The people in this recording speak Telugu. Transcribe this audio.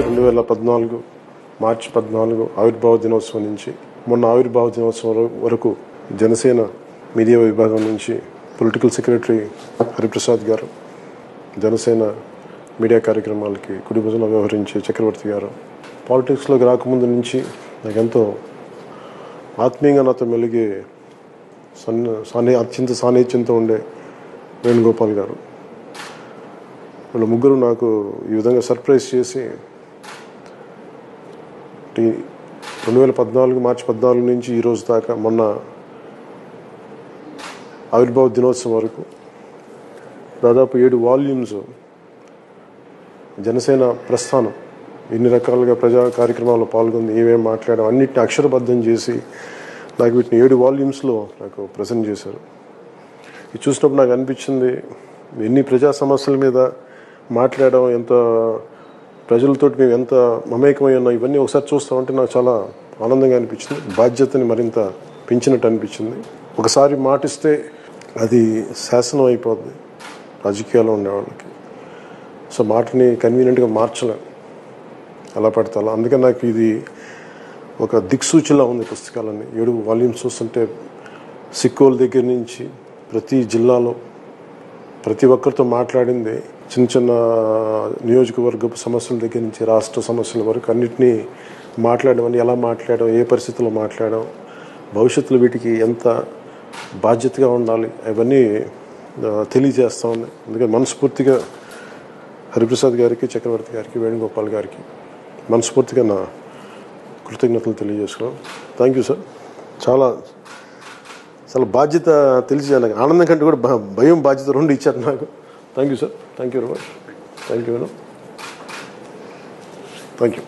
రెండు వేల పద్నాలుగు మార్చి పద్నాలుగు ఆవిర్భావ దినోత్సవం నుంచి మొన్న ఆవిర్భావ దినోత్సవం వరకు జనసేన మీడియా విభాగం నుంచి పొలిటికల్ సెక్రటరీ హరిప్రసాద్ గారు జనసేన మీడియా కార్యక్రమాలకి కుడి భుజంలో వ్యవహరించే చక్రవర్తి గారు. పాలిటిక్స్లోకి రాకముందు నుంచి నాకు ఎంతో ఆత్మీయంగా నాతో మెలిగే సన్ సాన్ని అత్యంత సాన్నిహిత్యంతో ఉండే వేణుగోపాల్ గారు. వీళ్ళ ముగ్గురు నాకు ఈ విధంగా సర్ప్రైజ్ చేసి రెండు వేల పద్నాలుగు మార్చి పద్నాలుగు నుంచి ఈరోజు దాకా మొన్న ఆవిర్భావ దినోత్సవం వరకు దాదాపు ఏడు వాల్యూమ్స్ జనసేన ప్రస్థానం ఎన్ని రకాలుగా ప్రజా కార్యక్రమాల్లో పాల్గొంది ఏమేమి మాట్లాడడం అన్నిటిని అక్షరబద్ధం చేసి నాకు వీటిని ఏడు వాల్యూమ్స్లో నాకు ప్రజెంట్ చేశారు. ఇది చూసినప్పుడు నాకు అనిపించింది ఎన్ని ప్రజా సమస్యల మీద మాట్లాడడం ఎంత ప్రజలతో మేము ఎంత మమేకమై ఉన్నాం ఇవన్నీ ఒకసారి చూస్తామంటే నాకు చాలా ఆనందంగా అనిపించింది బాధ్యతని మరింత పెంచినట్టు అనిపించింది. ఒకసారి మాటిస్తే అది శాసనం అయిపోద్ది రాజకీయాల్లో ఉండేవాళ్ళకి సో మాటని కన్వీనియంట్గా మార్చలేము ఎలా పడితే అలా. నాకు ఇది ఒక దిక్సూచిలా ఉంది పుస్తకాలన్నీ. ఏడు వాల్యూమ్స్ చూస్తుంటే సిక్కోల దగ్గర నుంచి ప్రతి జిల్లాలో ప్రతి ఒక్కరితో మాట్లాడింది చిన్న చిన్న నియోజకవర్గపు సమస్యల దగ్గర నుంచి రాష్ట్ర సమస్యల వరకు అన్నిటినీ మాట్లాడడం అని ఎలా మాట్లాడడం ఏ పరిస్థితుల్లో మాట్లాడడం భవిష్యత్తులో వీటికి ఎంత బాధ్యతగా ఉండాలి అవన్నీ తెలియజేస్తూ ఉంది. అందుకని మనస్ఫూర్తిగా హరిప్రసాద్ గారికి చక్రవర్తి గారికి వేణుగోపాల్ గారికి మనస్ఫూర్తిగా నా కృతజ్ఞతలు తెలియజేసుకున్నాం. థ్యాంక్ యూ సార్ చాలా చాలా బాధ్యత తెలిసి నాకు ఆనందం కంటే కూడా భయం బాధ్యత రెండు ఇచ్చారు నాకు. Thank you sir thank you very much thank you madam thank you